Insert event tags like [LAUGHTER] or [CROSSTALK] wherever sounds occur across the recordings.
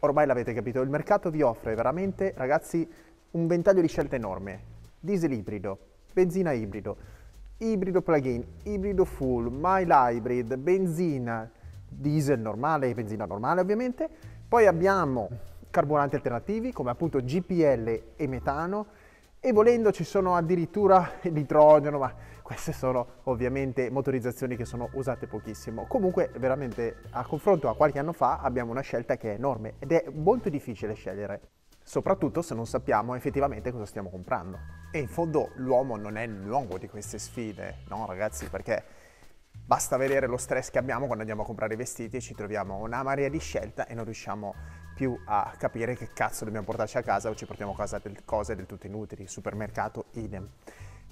Ormai l'avete capito, il mercato vi offre veramente, ragazzi, un ventaglio di scelte enorme. Diesel ibrido, benzina ibrido, ibrido plug-in, ibrido full, mild hybrid, benzina, diesel normale e benzina normale ovviamente. Poi abbiamo carburanti alternativi come appunto GPL e metano e volendo ci sono addirittura [LAUGHS] l'idrogeno, ma queste sono ovviamente motorizzazioni che sono usate pochissimo. Comunque veramente a confronto a qualche anno fa abbiamo una scelta che è enorme ed è molto difficile scegliere, soprattutto se non sappiamo effettivamente cosa stiamo comprando. E in fondo l'uomo non è l'uomo di queste sfide, no ragazzi, perché basta vedere lo stress che abbiamo quando andiamo a comprare i vestiti e ci troviamo una marea di scelta e non riusciamo più a capire che cazzo dobbiamo portarci a casa o ci portiamo a casa del, cose del tutto inutili, supermercato idem.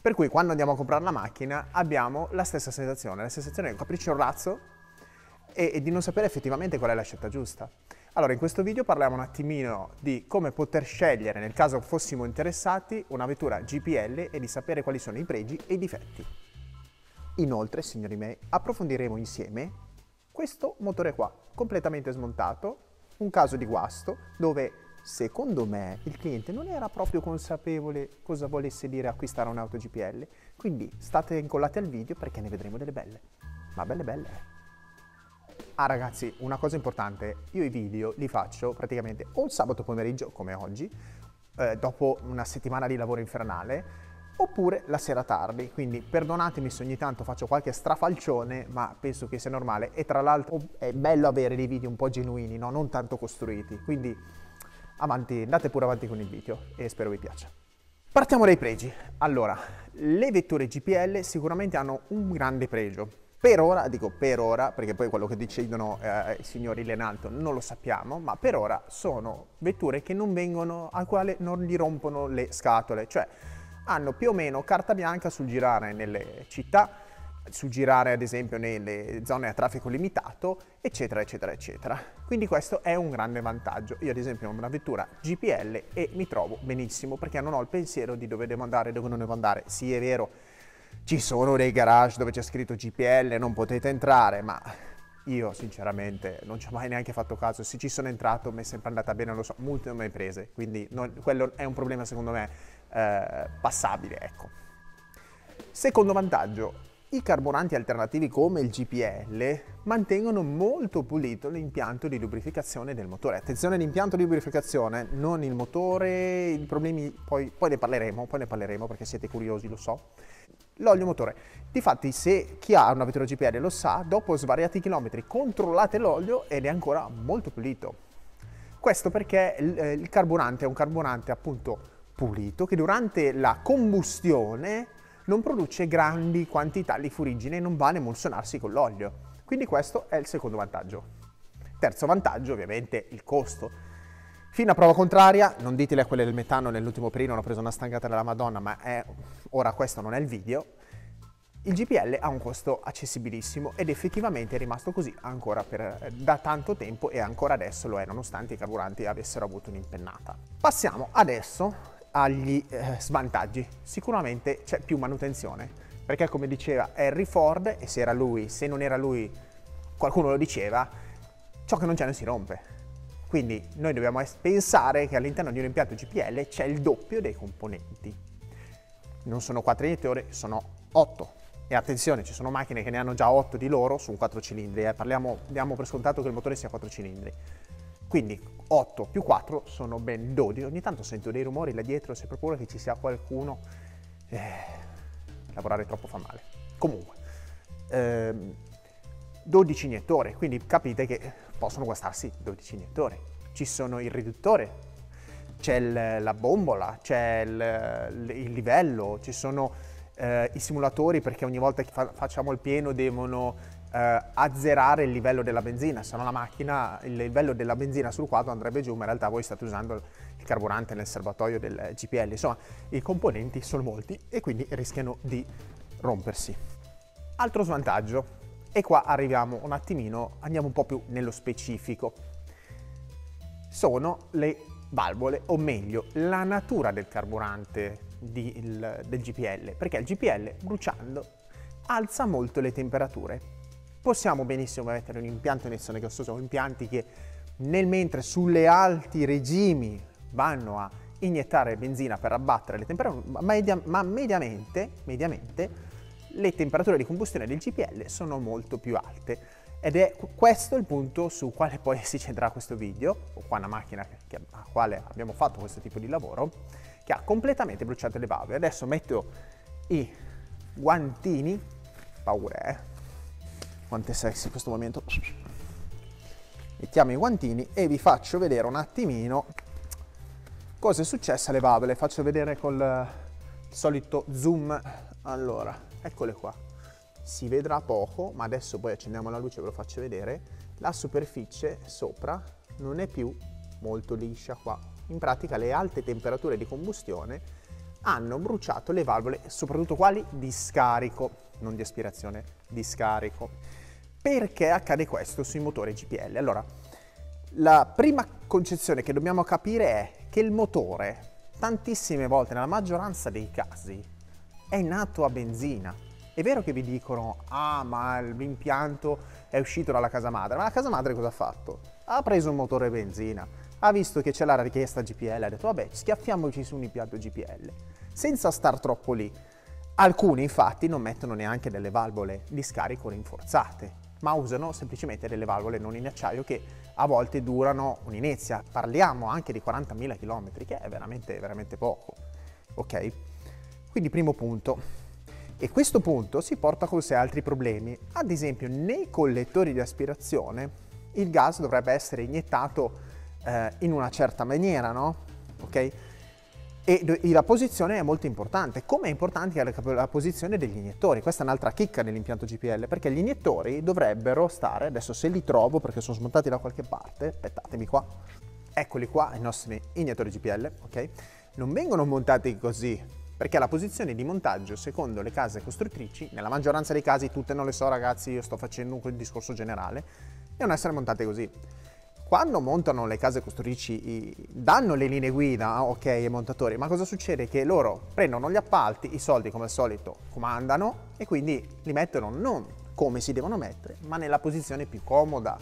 Per cui quando andiamo a comprare la macchina abbiamo la stessa sensazione, la sensazione di un capriccio razzo e, e di non sapere effettivamente qual è la scelta giusta. Allora in questo video parliamo un attimino di come poter scegliere, nel caso fossimo interessati, una vettura GPL e di sapere quali sono i pregi e i difetti. Inoltre, signori miei, approfondiremo insieme questo motore qua, completamente smontato, un caso di guasto dove secondo me il cliente non era proprio consapevole cosa volesse dire acquistare un'auto GPL, quindi state incollati al video perché ne vedremo delle belle, ma belle belle. Ah ragazzi, una cosa importante, io i video li faccio praticamente o il sabato pomeriggio come oggi, eh, dopo una settimana di lavoro infernale, oppure la sera tardi, quindi perdonatemi se ogni tanto faccio qualche strafalcione, ma penso che sia normale. E tra l'altro è bello avere dei video un po' genuini, no? non tanto costruiti, quindi avanti, andate pure avanti con il video e spero vi piaccia. Partiamo dai pregi. Allora, le vetture GPL sicuramente hanno un grande pregio. Per ora, dico per ora, perché poi quello che decidono eh, i signori Lenalto non lo sappiamo, ma per ora sono vetture che non vengono, al quale non gli rompono le scatole, cioè hanno più o meno carta bianca sul girare nelle città, sul girare ad esempio nelle zone a traffico limitato, eccetera, eccetera, eccetera. Quindi questo è un grande vantaggio. Io ad esempio ho una vettura GPL e mi trovo benissimo perché non ho il pensiero di dove devo andare dove non devo andare. Sì, è vero, ci sono dei garage dove c'è scritto GPL, non potete entrare, ma io sinceramente non ci ho mai neanche fatto caso, se ci sono entrato mi è sempre andata bene, lo so, molte non me prese, quindi non, quello è un problema secondo me eh, passabile. Ecco. Secondo vantaggio, i carburanti alternativi come il GPL mantengono molto pulito l'impianto di lubrificazione del motore. Attenzione all'impianto di lubrificazione, non il motore, i problemi poi, poi, ne parleremo, poi ne parleremo perché siete curiosi, lo so. L'olio motore. Difatti se chi ha una vettura GPL lo sa, dopo svariati chilometri controllate l'olio ed è ancora molto pulito. Questo perché il, eh, il carburante è un carburante appunto pulito che durante la combustione non produce grandi quantità di furigine e non va ad emulsionarsi con l'olio. Quindi questo è il secondo vantaggio. Terzo vantaggio ovviamente il costo. Fino a prova contraria, non ditele a quelle del metano nell'ultimo periodo, hanno preso una stangata della Madonna, ma è, ora questo non è il video, il GPL ha un costo accessibilissimo ed effettivamente è rimasto così ancora per, da tanto tempo e ancora adesso lo è, nonostante i carburanti avessero avuto un'impennata. Passiamo adesso agli eh, svantaggi. Sicuramente c'è più manutenzione, perché come diceva Harry Ford, e se era lui, se non era lui, qualcuno lo diceva, ciò che non c'è non si rompe. Quindi noi dobbiamo pensare che all'interno di un impianto GPL c'è il doppio dei componenti. Non sono 4 iniettori, sono 8. E attenzione, ci sono macchine che ne hanno già 8 di loro su un 4 cilindri, eh. Parliamo, diamo per scontato che il motore sia 4 cilindri. Quindi 8 più 4 sono ben 12. Ogni tanto sento dei rumori là dietro, se proprio che ci sia qualcuno. Eh, lavorare troppo fa male. Comunque, ehm, 12 iniettori, quindi capite che possono guastarsi 12 iniettori. Ci sono il riduttore, c'è la bombola, c'è il, il, livello, ci sono eh, i simulatori perché ogni volta che fa, facciamo il pieno devono eh, azzerare il livello della benzina, se no la macchina, il livello della benzina sul quadro andrebbe giù, ma in realtà voi state usando il carburante nel serbatoio del GPL, insomma i componenti sono molti e quindi rischiano di rompersi. Altro svantaggio, e qua arriviamo un attimino, andiamo un po' più nello specifico, sono le valvole, o meglio, la natura del carburante di, il, del GPL, perché il GPL bruciando alza molto le temperature possiamo benissimo mettere un impianto iniezione gassosa o impianti che nel mentre sulle alti regimi vanno a iniettare benzina per abbattere le temperature, ma, media, ma mediamente, mediamente le temperature di combustione del GPL sono molto più alte. Ed è questo il punto su quale poi [LAUGHS] si centrerà questo video, o qua una macchina che, a quale abbiamo fatto questo tipo di lavoro, che ha completamente bruciato le valvole. Adesso metto i guantini, paura eh, quanto è sexy questo momento. Mettiamo i guantini e vi faccio vedere un attimino cosa è successo alle valvole. Faccio vedere col solito zoom. Allora, eccole qua si vedrà poco, ma adesso poi accendiamo la luce e ve lo faccio vedere, la superficie sopra non è più molto liscia qua. In pratica le alte temperature di combustione hanno bruciato le valvole, soprattutto quali di scarico, non di aspirazione, di scarico. Perché accade questo sui motori GPL? Allora, la prima concezione che dobbiamo capire è che il motore, tantissime volte, nella maggioranza dei casi, è nato a benzina è vero che vi dicono, ah ma l'impianto è uscito dalla casa madre, ma la casa madre cosa ha fatto? Ha preso un motore benzina, ha visto che c'è la richiesta GPL, ha detto vabbè schiaffiamoci su un impianto GPL, senza star troppo lì. Alcuni infatti non mettono neanche delle valvole di scarico rinforzate, ma usano semplicemente delle valvole non in acciaio che a volte durano un'inizia. Parliamo anche di 40.000 km, che è veramente, veramente poco. Ok? Quindi primo punto, e questo punto si porta con sé altri problemi. Ad esempio, nei collettori di aspirazione il gas dovrebbe essere iniettato eh, in una certa maniera, no? Ok? E la posizione è molto importante, come è importante la, posizione degli iniettori. Questa è un'altra chicca nell'impianto GPL, perché gli iniettori dovrebbero stare, adesso se li trovo perché sono smontati da qualche parte, aspettatemi qua, eccoli qua i nostri iniettori GPL, ok? Non vengono montati così perché la posizione di montaggio, secondo le case costruttrici, nella maggioranza dei casi, tutte non le so ragazzi, io sto facendo un discorso generale, devono essere montate così. Quando montano le case costruttrici, danno le linee guida, ah, ok, ai montatori, ma cosa succede? Che loro prendono gli appalti, i soldi come al solito comandano e quindi li mettono non come si devono mettere, ma nella posizione più comoda.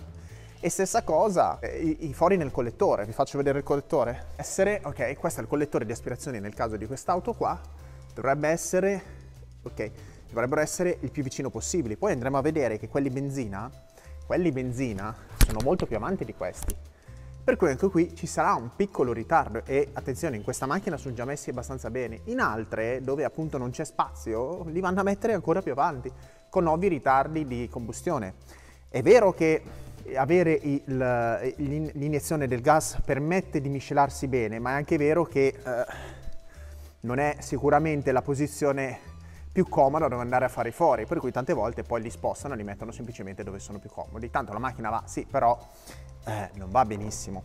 E stessa cosa, eh, i, i, fori nel collettore, vi faccio vedere il collettore. Essere, ok, questo è il collettore di aspirazione nel caso di quest'auto qua, dovrebbe essere, ok, dovrebbero essere il più vicino possibile. Poi andremo a vedere che quelli benzina, quelli benzina sono molto più avanti di questi. Per cui anche qui ci sarà un piccolo ritardo e attenzione, in questa macchina sono già messi abbastanza bene. In altre, dove appunto non c'è spazio, li vanno a mettere ancora più avanti, con ovvi ritardi di combustione. È vero che avere l'iniezione del gas permette di miscelarsi bene, ma è anche vero che eh, non è sicuramente la posizione più comoda dove andare a fare i fori, per cui tante volte poi li spostano e li mettono semplicemente dove sono più comodi. Tanto la macchina va, sì, però eh, non va benissimo.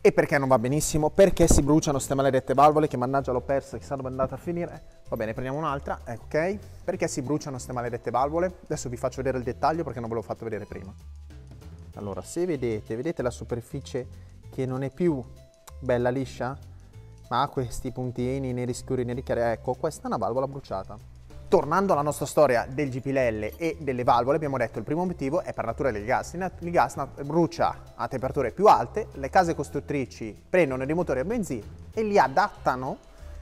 E perché non va benissimo? Perché si bruciano queste maledette valvole che mannaggia l'ho persa, chissà dove è andata a finire. Va bene, prendiamo un'altra, ok? Perché si bruciano queste maledette valvole? Adesso vi faccio vedere il dettaglio perché non ve l'ho fatto vedere prima. Allora, se vedete, vedete la superficie che non è più bella liscia? Ma ha questi puntini neri scuri, neri chiari, ecco, questa è una valvola bruciata. Tornando alla nostra storia del GPL e delle valvole, abbiamo detto che il primo motivo è per natura del gas. Il gas brucia a temperature più alte, le case costruttrici prendono dei motori a benzina e li adattano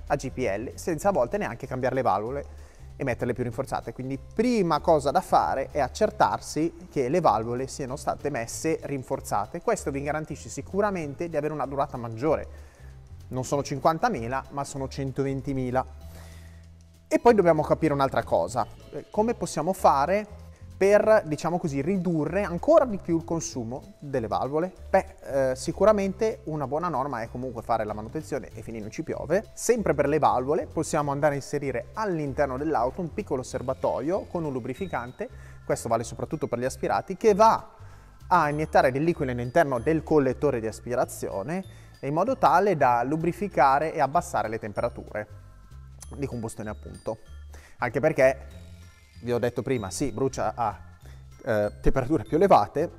a GPL senza a volte neanche cambiare le valvole e metterle più rinforzate. Quindi prima cosa da fare è accertarsi che le valvole siano state messe rinforzate. Questo vi garantisce sicuramente di avere una durata maggiore. Non sono 50.000 ma sono 120.000. E poi dobbiamo capire un'altra cosa, come possiamo fare per, diciamo così, ridurre ancora di più il consumo delle valvole? Beh, eh, sicuramente una buona norma è comunque fare la manutenzione e finire non ci piove. Sempre per le valvole possiamo andare a inserire all'interno dell'auto un piccolo serbatoio con un lubrificante, questo vale soprattutto per gli aspirati, che va a iniettare del liquido all'interno del collettore di aspirazione in modo tale da lubrificare e abbassare le temperature di combustione appunto. Anche perché vi ho detto prima, sì, brucia a eh, temperature più elevate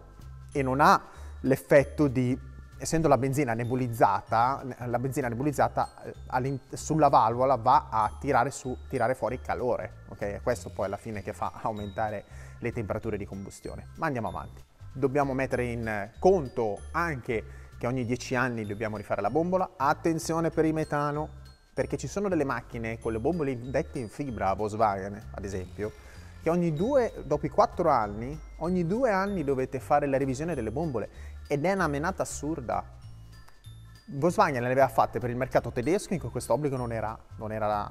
e non ha l'effetto di, essendo la benzina nebulizzata, la benzina nebulizzata eh, sulla valvola va a tirare, su, tirare fuori il calore, ok? È questo poi alla fine che fa [LAUGHS] aumentare le temperature di combustione. Ma andiamo avanti. Dobbiamo mettere in conto anche che ogni 10 anni dobbiamo rifare la bombola. Attenzione per il metano, perché ci sono delle macchine con le bombole dette in fibra, Volkswagen ad esempio, che ogni due, dopo i 4 anni, ogni due anni dovete fare la revisione delle bombole ed è una menata assurda. Volkswagen le aveva fatte per il mercato tedesco in cui questo obbligo non era, non era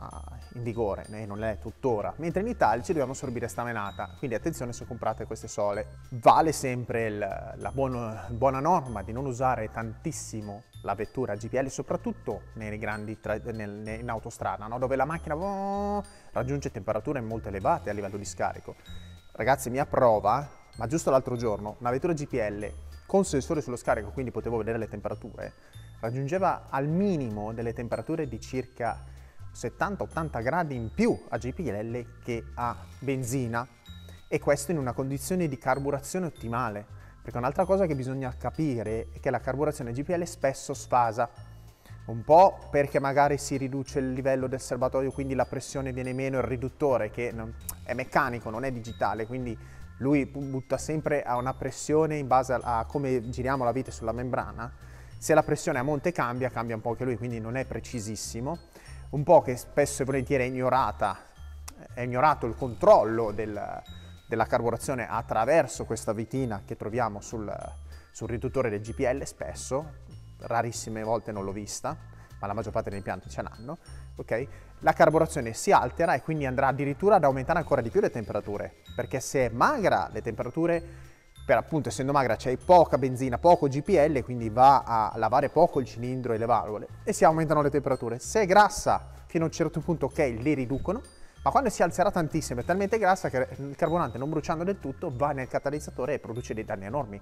in vigore, né, non è tuttora, mentre in Italia ci dobbiamo sorbire sta menata, quindi attenzione se comprate queste sole. Vale sempre il, la buona, buona norma di non usare tantissimo la vettura GPL, soprattutto nei grandi tra, nel, in autostrada, no? dove la macchina oh, raggiunge temperature molto elevate a livello di scarico. Ragazzi, mia prova, ma giusto l'altro giorno, una vettura GPL con sensore sullo scarico, quindi potevo vedere le temperature, raggiungeva al minimo delle temperature di circa 70-80 gradi in più a GPL che a benzina e questo in una condizione di carburazione ottimale perché un'altra cosa che bisogna capire è che la carburazione GPL spesso sfasa un po' perché magari si riduce il livello del serbatoio quindi la pressione viene meno il riduttore che è meccanico non è digitale quindi lui butta sempre a una pressione in base a, come giriamo la vite sulla membrana se la pressione a monte cambia, cambia un po' anche lui, quindi non è precisissimo. Un po' che spesso e volentieri è ignorata, è ignorato il controllo del, della carburazione attraverso questa vitina che troviamo sul, sul riduttore del GPL spesso, rarissime volte non l'ho vista, ma la maggior parte degli impianti ce l'hanno, ok? La carburazione si altera e quindi andrà addirittura ad aumentare ancora di più le temperature, perché se è magra le temperature per appunto essendo magra c'è poca benzina, poco GPL, quindi va a lavare poco il cilindro e le valvole e si aumentano le temperature. Se è grassa fino a un certo punto ok, le riducono, ma quando si alzerà tantissimo è talmente grassa che il carburante non bruciando del tutto va nel catalizzatore e produce dei danni enormi.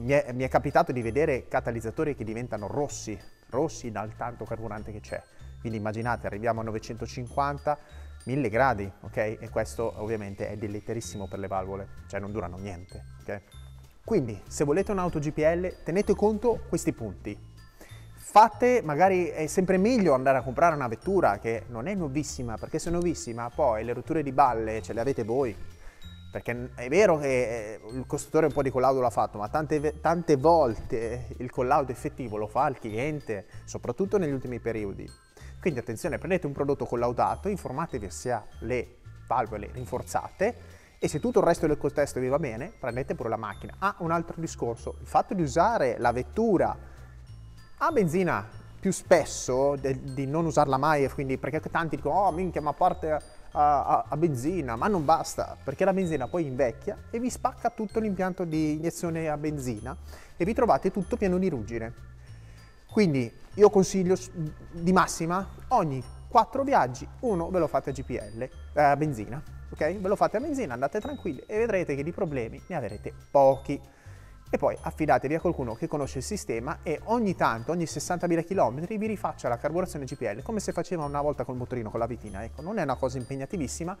Mi è, mi è capitato di vedere catalizzatori che diventano rossi, rossi dal tanto carburante che c'è. Quindi immaginate, arriviamo a 950, 1000 gradi, ok? E questo ovviamente è deleterissimo per le valvole, cioè non durano niente, ok? Quindi, se volete un'auto GPL, tenete conto questi punti. Fate, magari è sempre meglio andare a comprare una vettura che non è nuovissima, perché se è nuovissima poi le rotture di balle ce le avete voi. Perché è vero che eh, il costruttore un po' di collaudo l'ha fatto, ma tante, tante volte il collaudo effettivo lo fa il cliente, soprattutto negli ultimi periodi. Quindi attenzione, prendete un prodotto collaudato, informatevi se ha le valvole rinforzate e se tutto il resto del contesto vi va bene, prendete pure la macchina. Ah, un altro discorso, il fatto di usare la vettura a benzina più spesso, de, di non usarla mai, quindi perché tanti dicono, oh minchia, ma parte a, a, a, benzina, ma non basta, perché la benzina poi invecchia e vi spacca tutto l'impianto di iniezione a benzina e vi trovate tutto pieno di ruggine. Quindi io consiglio di massima ogni 4 viaggi, uno ve lo fate a GPL, eh, a benzina, ok? Ve lo fate a benzina, andate tranquilli e vedrete che di problemi ne avrete pochi. E poi affidatevi a qualcuno che conosce il sistema e ogni tanto, ogni 60.000 km, vi rifaccia la carburazione GPL come se faceva una volta col motorino, con la vitina. Ecco, non è una cosa impegnativissima,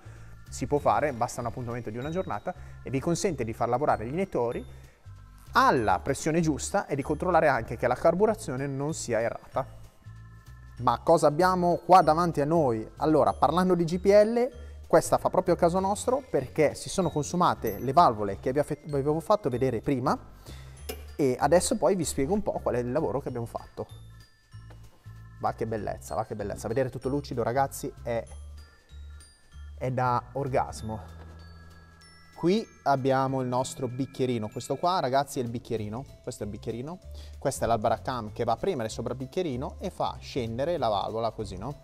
si può fare, basta un appuntamento di una giornata e vi consente di far lavorare gli iniettori alla pressione giusta e di controllare anche che la carburazione non sia errata. Ma cosa abbiamo qua davanti a noi? Allora, parlando di GPL, questa fa proprio caso nostro perché si sono consumate le valvole che vi avevo fatto vedere prima e adesso poi vi spiego un po' qual è il lavoro che abbiamo fatto. Va che bellezza, va che bellezza. Vedere tutto lucido ragazzi è, è da orgasmo. Qui abbiamo il nostro bicchierino, questo qua ragazzi è il bicchierino, questo è il bicchierino, questa è l'albaracam che va a premere sopra il bicchierino e fa scendere la valvola così, no?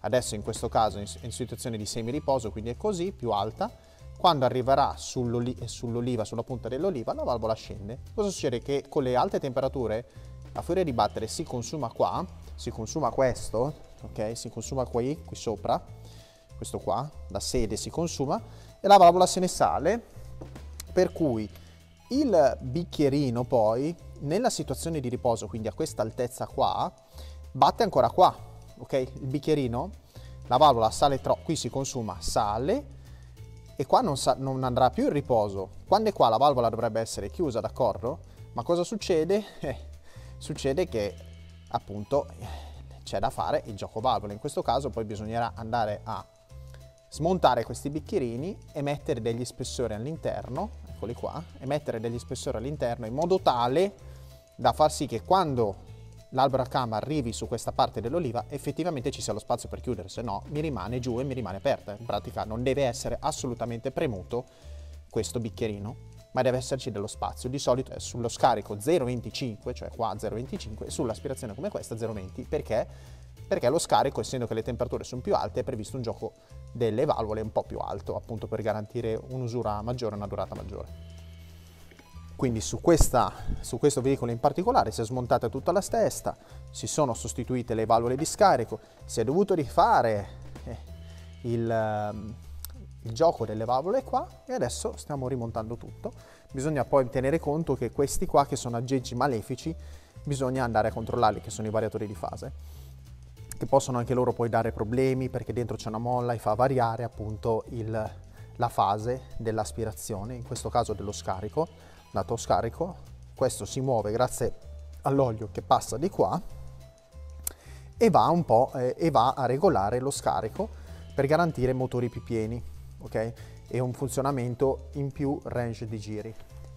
Adesso in questo caso in, in situazione di semiriposo, quindi è così, più alta, quando arriverà sull'oliva, sull sulla punta dell'oliva, la valvola scende. Cosa succede? Che con le alte temperature la furia di battere si consuma qua, si consuma questo, ok? Si consuma qui, qui sopra, questo qua, la sede si consuma e la valvola se ne sale, per cui il bicchierino poi, nella situazione di riposo, quindi a questa altezza qua, batte ancora qua, ok? Il bicchierino, la valvola sale troppo, qui si consuma, sale, e qua non, sa- non, andrà più in riposo. Quando è qua la valvola dovrebbe essere chiusa, d'accordo? Ma cosa succede? [LAUGHS] Eh, succede che appunto c'è da fare il gioco valvola. In questo caso poi bisognerà andare a smontare questi bicchierini e mettere degli spessori all'interno, eccoli qua, e mettere degli spessori all'interno in modo tale da far sì che quando l'albero a cama arrivi su questa parte dell'oliva effettivamente ci sia lo spazio per chiudere, se no mi rimane giù e mi rimane aperta. In pratica non deve essere assolutamente premuto questo bicchierino, ma deve esserci dello spazio. Di solito è sullo scarico 0,25, cioè qua 0,25, sull'aspirazione come questa 0,20, perché? Perché lo scarico, essendo che le temperature sono più alte, è previsto un gioco delle valvole un po' più alto, appunto per garantire un'usura maggiore e una durata maggiore. Quindi su, questa, su, questo veicolo in particolare si è smontata tutta la testa, si sono sostituite le valvole di scarico, si è dovuto rifare eh, il, ehm, il gioco delle valvole qua e adesso stiamo rimontando tutto. Bisogna poi tenere conto che questi qua che sono aggeggi malefici bisogna andare a controllarli che sono i variatori di fase che possono anche loro poi dare problemi perché dentro c'è una molla e fa variare appunto il, la fase dell'aspirazione, in questo caso dello scarico, dato scarico, questo si muove grazie all'olio che passa di qua e va un po' eh, e va a regolare lo scarico per garantire motori più pieni, ok? E un funzionamento in più range di giri.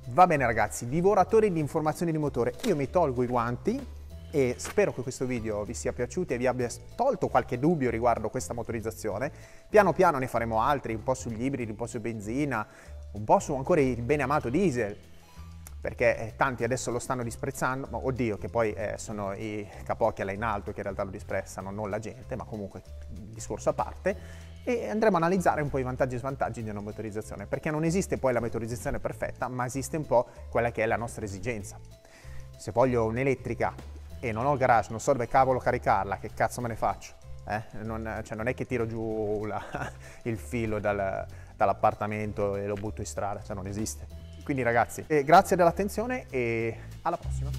Va bene ragazzi, divoratori di informazioni di motore, io mi tolgo i guanti e spero che questo video vi sia piaciuto e vi abbia tolto qualche dubbio riguardo questa motorizzazione. Piano piano ne faremo altri, un po' sugli ibridi, un po' su benzina, un po' su ancora il bene amato diesel, perché eh, tanti adesso lo stanno disprezzando, ma oddio che poi eh, sono i capocchi là in alto che in realtà lo disprezzano, non la gente, ma comunque discorso a parte, e andremo a analizzare un po' i vantaggi e svantaggi di una motorizzazione, perché non esiste poi la motorizzazione perfetta, ma esiste un po' quella che è la nostra esigenza. Se voglio un'elettrica e non ho il garage, non so dove cavolo caricarla, che cazzo me ne faccio? Eh? Non, cioè, non, è che tiro giù la, [LAUGHS] il filo dal, dall'appartamento e lo butto in strada, cioè non esiste. Quindi ragazzi, eh, grazie dell'attenzione e alla prossima.